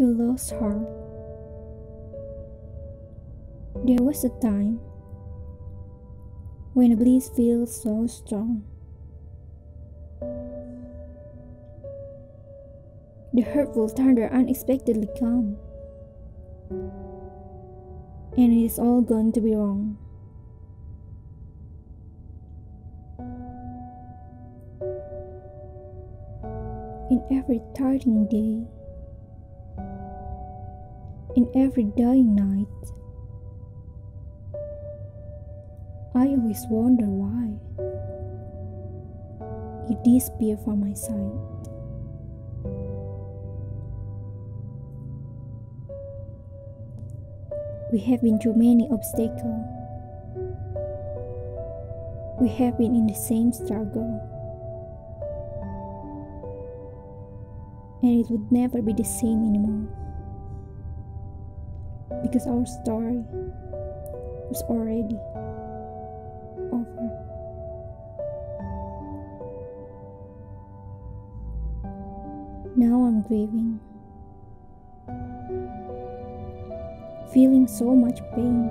The Lost Heart. There was a time when the bliss feels so strong. The hurtful thunder unexpectedly come, and it is all going to be wrong. In every starting day, in every dying night, I always wonder why you disappear from my sight. We have been through many obstacles. We have been in the same struggle. And it would never be the same anymore. Because our story was already over. Now I'm grieving, feeling so much pain.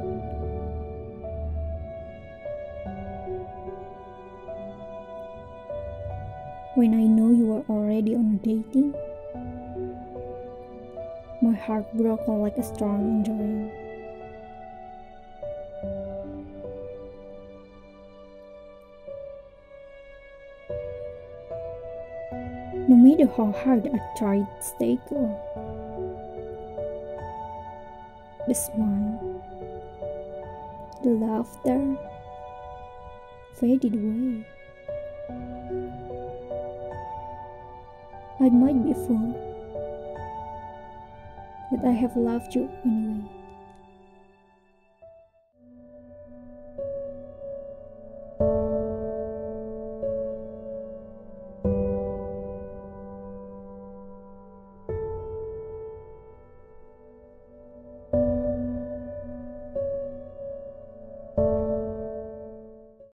When I know you are already on a dating, my heart broken like a storm in the. No matter how hard I tried to stay cool, the smile, the laughter faded away. I might be a fool, but I have loved you anyway.